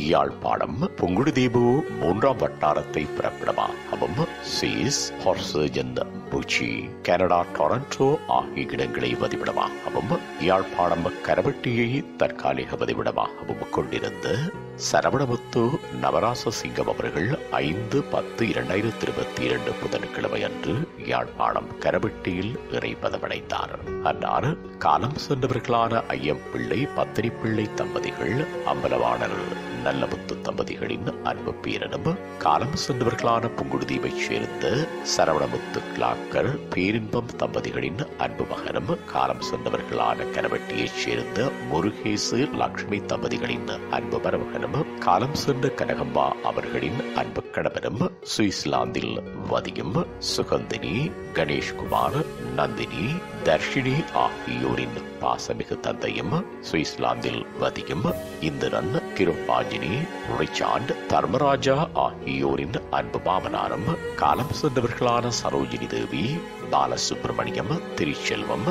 யாழ்ப்பாணம் புங்குடுதீபு மூன்றாம் வட்டாரத்தை பிறப்பிடமாகவும் சீஸ் ஹார்சர்ஜன் புச்சி கனடா டொரண்டோ ஆகிய இடங்களை வதிவிடமாகவும் யாழ்ப்பாணம் கரவட்டியை தற்காலிக வதிவிடமாகவும் கொண்டிருந்த சரவணமுத்து நவராச சிங்கம் அவர்கள் ஐந்து பத்து இரண்டாயிரத்தி இருபத்தி இரண்டு புதன்கிழமை அன்று யாழ்ப்பாணம் கரவட்டியில் இறைப்பதமடைந்தார் அன்னார் காலம் சென்றவர்களான ஐயம் பிள்ளை பத்திரி பிள்ளை தம்பதிகள் அம்பலவாணர் நல்லமுத்து தம்பதிகளின் அன்பு பேரனும் காலம் சென்றவர்களான புங்குடுதீவைச் சேர்ந்த சரவணமுத்து கிளாக்கர் பேரின்பம் தம்பதிகளின் அன்பு மகனும் காலம் சென்றவர்களான கரவட்டியைச் சேர்ந்த முருகேசு லட்சுமி தம்பதிகளின் அன்பு மருமகனும் காலம் சென்ற கனகம்மா அவர்களின் அன்பு கணவரும் சுவிட்சர்லாந்தில் வதியும் சுகந்தினி கணேஷ்குமார் நந்தினி தர்ஷினி ஆகியோரின் பாசமிகு தந்தையும் சுவிட்சர்லாந்தில் வதியும் இந்திரன் கிருபாஜினி ரிச்சார்ட் தர்மராஜா ஆகியோரின் அன்பு மாமனாரும் காலம் சென்றவர்களான சரோஜினி தேவி பாலசுப்ரமணியம் திருச்செல்வம்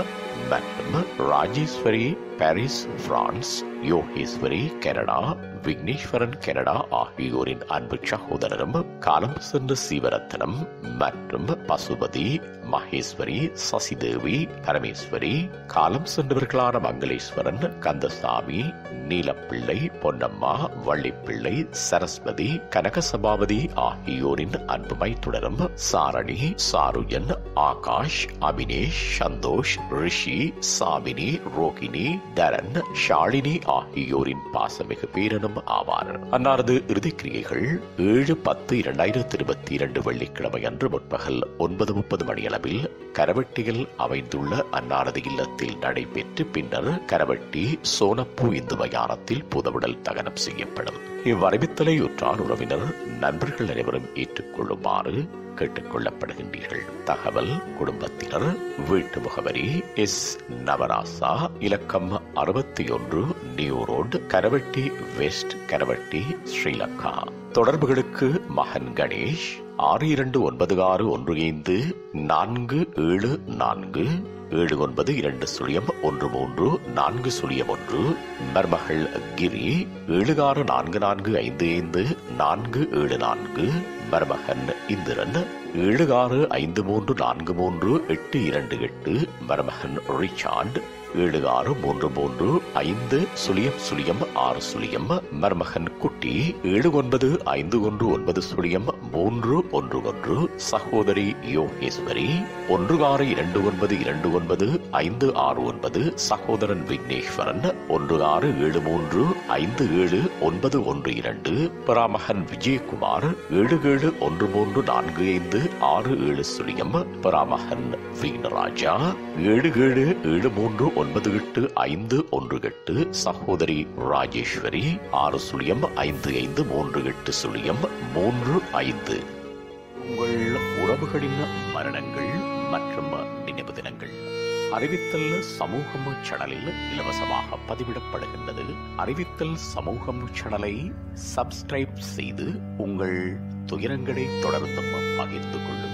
மற்றும் Rajeswari Paris France Yogeswari Canada Vigneswaran Canada ஆகியோரின் அன்பு சகோதரரும் காலம் சென்ற சீவரத்தனம் மற்றும் பசுபதி மகேஸ்வரி சசிதேவி பரமேஸ்வரி காலம் சென்றவர்களான மங்களேஸ்வரன் கந்தசாமி நீலப்பிள்ளை பொன்னம்மா வள்ளிப்பிள்ளை சரஸ்வதி கனகசபாபதி ஆகியோரின் அன்பு மைத்துடரும் சாரணி சாருஜன் ஆகாஷ் அபினேஷ் சந்தோஷ் ரிஷி சாமினி ரோகிணி தரன் ஷாலினி ஆகியோரின் பாசமிகு பேரனும் ஆவார். அன்னாரது இறுதிக்கிரியைகள் ஏழு பத்து இரண்டாயிரத்தி இருபத்தி இரண்டு வெள்ளிக்கிழமை அன்று முற்பகல் ஒன்பது முப்பது மணியளவில் கரவெட்டியில் அமைந்துள்ள அன்னாரது இல்லத்தில் நடைபெற்று பின்னர் கரவெட்டி சோனப்பூ இந்து மயானத்தில் புதவிடல் தகனம் செய்யப்படும். இவ்வறிவித்தலை உற்றார் உறவினர். நண்பர்கள் அனைவரும் ஏற்றுக்கொள்ளுமாறு கேட்டுக் கொள்ளப்படுகின்றீர்கள் தகவல் குடும்பத்தினர் வீட்டு முகவரி எஸ். நவராசா இலக்கம் அறுபத்தி ஒன்று new road Karavetti west Karavetti Sri Lanka. தொடர்புகளுக்கு மகன் கணேஷ் ஆறு இரண்டு ஒன்பது ஆறு ஒன்று ஐந்து நான்கு ஏழு நான்கு ஏழு ஒன்பது இரண்டு சுழியம் ஒன்று மூன்று நான்கு சுழியம் ஒன்று மர்மகள் கிரி ஏழு ஆறு நான்கு நான்கு ஐந்து ஐந்து நான்கு ஏழு நான்கு மர்மகன் இந்திரன் ஏழு ஆறு ஐந்து மூன்று நான்கு மூன்று எட்டு இரண்டு எட்டு. மருமகன் ரிச்சார்ட் ஏழு ஆறு மூன்று மூன்று ஐந்து சுழியம் சுழியம் ஆறு சுழியம். மருமகன் குட்டி ஏழு ஒன்பது ஐந்து ஒன்று ஒன்பது சுழியம் மூன்று ஒன்று ஒன்று. சகோதரி யோகேஸ்வரி ஒன்று ஆறு இரண்டு ஒன்பது இரண்டு ஒன்பது ஐந்து ஆறு ஒன்பது. சகோதரன் விக்னேஸ்வரன் ஒன்று ஆறு ஏழு மூன்று ஐந்து ஏழு ஒன்பது ஒன்று இரண்டு. பராமகன் விஜயகுமார் ஏழு ஏழு ஒன்று மூன்று நான்கு ஐந்து. ஆறு ஏழு சுழியம் பராமகன் வீணராஜா. ஏழு ஏழு ஏழு மூன்று ஒன்பது எட்டு ஐந்து ஒன்று எட்டு சகோதரி ராஜேஸ்வரி. ஆறு சுழியம் ஐந்து ஐந்து மூன்று எட்டு சுழியம் மூன்று ஐந்து. உங்கள் உறவுகளின் மரணங்கள் மற்றும் நினைவு தினங்கள் அறிவித்தல் சமூகம் சேனலில் இலவசமாக பதிவிடப்படுகின்றது. அறிவித்தல் சமூகம் சேனலை சப்ஸ்கிரைப் செய்து உங்கள் துயரங்களை தொடர்ந்தும் பகிர்ந்து கொள்ளுங்கள்.